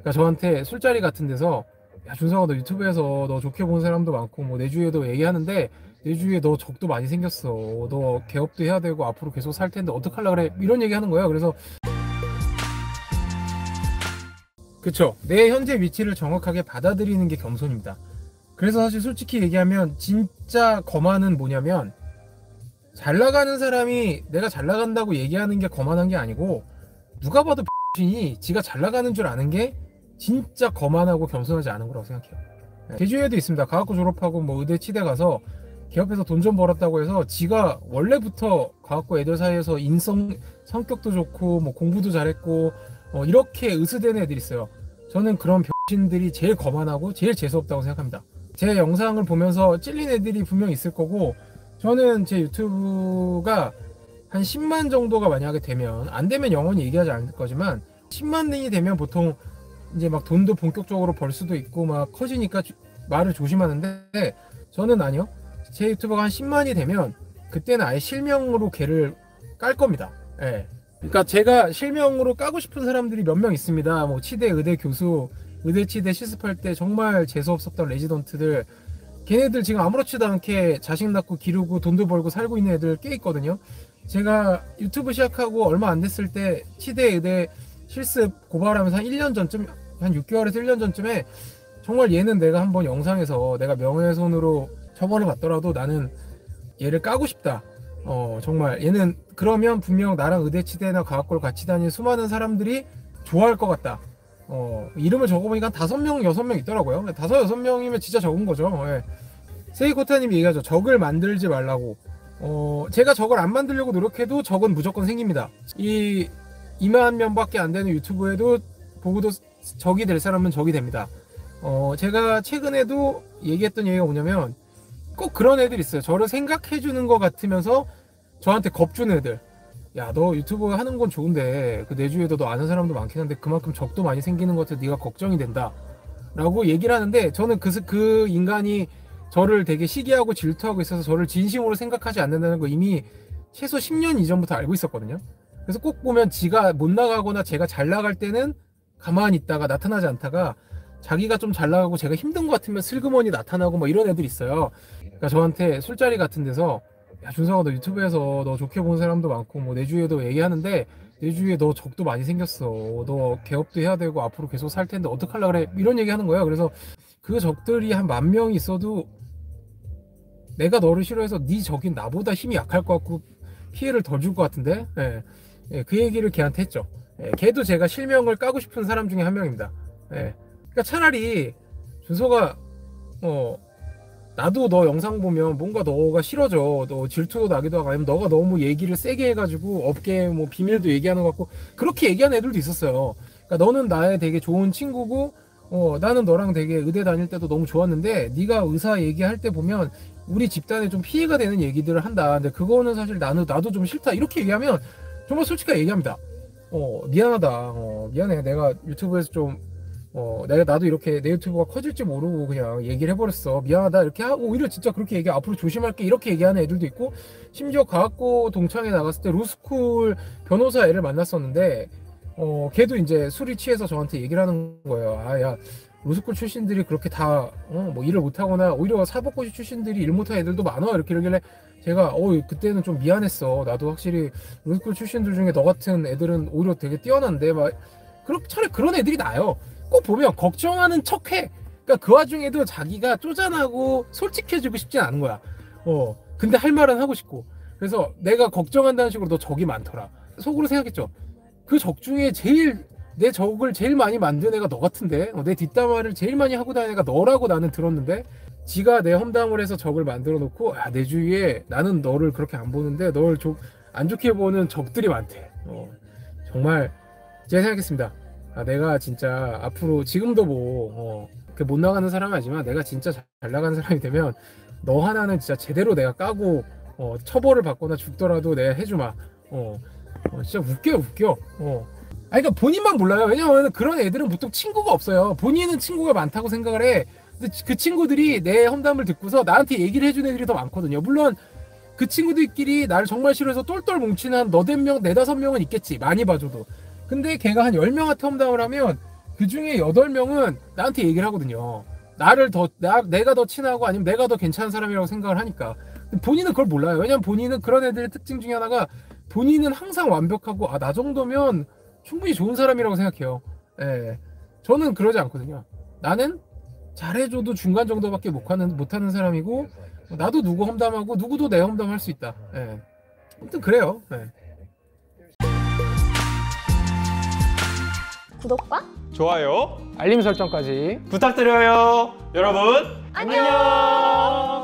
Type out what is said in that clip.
그러니까 저한테 술자리 같은 데서 야 준성아 너 유튜브에서 너 좋게 보는 사람도 많고 뭐 내 주위에도 얘기하는데 내 주위에 너 적도 많이 생겼어. 너 개업도 해야 되고 앞으로 계속 살 텐데 어떡하려 그래? 이런 얘기 하는 거예요. 그래서 그쵸. 내 현재 위치를 정확하게 받아들이는 게 겸손입니다. 그래서 사실 솔직히 얘기하면 진짜 거만은 뭐냐면 잘 나가는 사람이 내가 잘 나간다고 얘기하는 게 거만한 게 아니고 누가 봐도 X이 지가 잘 나가는 줄 아는 게 진짜 거만하고 겸손하지 않은 거라고 생각해요. 네. 제주에도 있습니다. 과학고 졸업하고 뭐 의대 치대 가서 기업에서 돈 좀 벌었다고 해서 지가 원래부터 과학고 애들 사이에서 인성 성격도 좋고 뭐 공부도 잘했고 어 이렇게 으스댄 애들이 있어요. 저는 그런 병신들이 제일 거만하고 제일 재수 없다고 생각합니다. 제 영상을 보면서 찔린 애들이 분명 있을 거고 저는 제 유튜브가 한 10만 정도가 만약에 되면 안 되면 영원히 얘기하지 않을 거지만 10만 등이 되면 보통 이제 막 돈도 본격적으로 벌 수도 있고 막 커지니까 주- 말을 조심하는데 저는 아니요. 제 유튜버가 한 10만이 되면 그때는 아예 실명으로 걔를 깔 겁니다. 예. 그러니까 제가 실명으로 까고 싶은 사람들이 몇 명 있습니다. 뭐 치대 의대 교수, 의대 치대 실습할 때 정말 재수 없었던 레지던트들 걔네들 지금 아무렇지도 않게 자식 낳고 기르고 돈도 벌고 살고 있는 애들 꽤 있거든요. 제가 유튜브 시작하고 얼마 안 됐을 때 치대 의대 실습 고발하면서 한 1년 전쯤 한 6개월에서 1년 전쯤에 정말 얘는 내가 한번 영상에서 내가 명예훼손으로 처벌을 받더라도 나는 얘를 까고 싶다. 어 정말 얘는 그러면 분명 나랑 의대 치대나 과학고를 같이 다니는 수많은 사람들이 좋아할 것 같다. 어 이름을 적어보니까 한 다섯 명 여섯 명 있더라고요. 다섯 여섯 명이면 진짜 적은 거죠. 예. 세이코타님이 얘기하죠. 적을 만들지 말라고. 어 제가 적을 안 만들려고 노력해도 적은 무조건 생깁니다. 이 2만 명밖에 안 되는 유튜브에도 보고도 적이 될 사람은 적이 됩니다. 어, 제가 최근에도 얘기했던 얘기가 뭐냐면 꼭 그런 애들 있어요. 저를 생각해 주는 것 같으면서 저한테 겁주는 애들. 야, 너 유튜브 하는 건 좋은데 그 내 주위에도 너 아는 사람도 많긴 한데 그만큼 적도 많이 생기는 것 같아 네가 걱정이 된다. 라고 얘기를 하는데 저는 그, 그 인간이 저를 되게 시기하고 질투하고 있어서 저를 진심으로 생각하지 않는다는 거 이미 최소 10년 이전부터 알고 있었거든요. 그래서 꼭 보면 지가 못 나가거나 제가 잘 나갈 때는 가만히 있다가 나타나지 않다가 자기가 좀 잘 나가고 제가 힘든 것 같으면 슬그머니 나타나고 뭐 이런 애들 있어요. 그러니까 저한테 술자리 같은 데서 야 준성아 너 유튜브에서 너 좋게 보는 사람도 많고 뭐 내 주위에도 얘기하는데 내 주위에 너 적도 많이 생겼어. 너 개업도 해야 되고 앞으로 계속 살 텐데 어떡하려 그래 이런 얘기 하는 거예요. 그래서 그 적들이 한 만 명이 있어도 내가 너를 싫어해서 네 적인 나보다 힘이 약할 것 같고 피해를 덜 줄 것 같은데 예. 예, 그 얘기를 걔한테 했죠. 예, 걔도 제가 실명을 까고 싶은 사람 중에 한 명입니다. 예. 그러니까 차라리 준서가 어 나도 너 영상 보면 뭔가 너가 싫어져. 너 질투도 나기도 하고 아니면 너가 너무 얘기를 세게 해가지고 업계 뭐 비밀도 얘기하는 것 같고 그렇게 얘기하는 애들도 있었어요. 그러니까 너는 나의 되게 좋은 친구고 어 나는 너랑 되게 의대 다닐 때도 너무 좋았는데 네가 의사 얘기할 때 보면 우리 집단에 좀 피해가 되는 얘기들을 한다. 근데 그거는 사실 나는 나도 좀 싫다. 이렇게 얘기하면 정말 솔직하게 얘기합니다. 어 미안하다. 어 미안해. 내가 유튜브에서 좀 어, 내가 나도 이렇게 내 유튜브가 커질지 모르고 그냥 얘기를 해버렸어. 미안하다. 이렇게 하고, 오히려 진짜 그렇게 얘기, 앞으로 조심할게. 이렇게 얘기하는 애들도 있고, 심지어 과학고 동창회 나갔을 때 로스쿨 변호사 애를 만났었는데, 어, 걔도 이제 술이 취해서 저한테 얘기를 하는 거예요. 아, 야, 로스쿨 출신들이 그렇게 다, 어, 뭐 일을 못하거나, 오히려 사법고시 출신들이 일 못한 애들도 많아. 이렇게 이러길래, 제가, 어, 그때는 좀 미안했어. 나도 확실히 로스쿨 출신들 중에 너 같은 애들은 오히려 되게 뛰어난데, 막, 그렇, 차라리 그런 애들이 나아요. 꼭 보면 걱정하는 척 해. 그러니까 그 와중에도 자기가 쪼잔하고 솔직해지고 싶진 않은 거야. 어. 근데 할 말은 하고 싶고. 그래서 내가 걱정한다는 식으로 너 적이 많더라. 속으로 생각했죠. 그 적 중에 제일 내 적을 제일 많이 만든 애가 너 같은데 어, 내 뒷담화를 제일 많이 하고 다니는 애가 너라고 나는 들었는데 지가 내 험담을 해서 적을 만들어 놓고 야, 내 주위에 나는 너를 그렇게 안 보는데 널 안 좋게 보는 적들이 많대. 어, 정말 제가 생각했습니다. 아, 내가 진짜 앞으로 지금도 뭐, 어, 나가는 사람은 아니지만 내가 진짜 잘 나가는 사람이 되면 너 하나는 진짜 제대로 내가 까고, 어, 처벌을 받거나 죽더라도 내가 해주마. 어, 어, 진짜 웃겨, 웃겨. 어. 아니, 그러니까 본인만 몰라요. 왜냐면 그런 애들은 보통 친구가 없어요. 본인은 친구가 많다고 생각을 해. 근데 그 친구들이 내 험담을 듣고서 나한테 얘기를 해준 애들이 더 많거든요. 물론 그 친구들끼리 나를 정말 싫어해서 똘똘 뭉치는 한 너댓 명, 네다섯 명은 있겠지. 많이 봐줘도. 근데 걔가 한 10명한테 험담을 하면 그 중에 8명은 나한테 얘기를 하거든요. 나를 더, 나, 내가 더 친하고 아니면 내가 더 괜찮은 사람이라고 생각을 하니까. 본인은 그걸 몰라요. 왜냐면 본인은 그런 애들의 특징 중에 하나가 본인은 항상 완벽하고, 아, 나 정도면 충분히 좋은 사람이라고 생각해요. 예. 저는 그러지 않거든요. 나는 잘해줘도 중간 정도밖에 못하는, 못하는 사람이고, 나도 누구 험담하고, 누구도 내 험담할 수 있다. 예. 아무튼 그래요. 예. 구독과 좋아요 알림 설정까지. 부탁드려요. 여러분 안녕.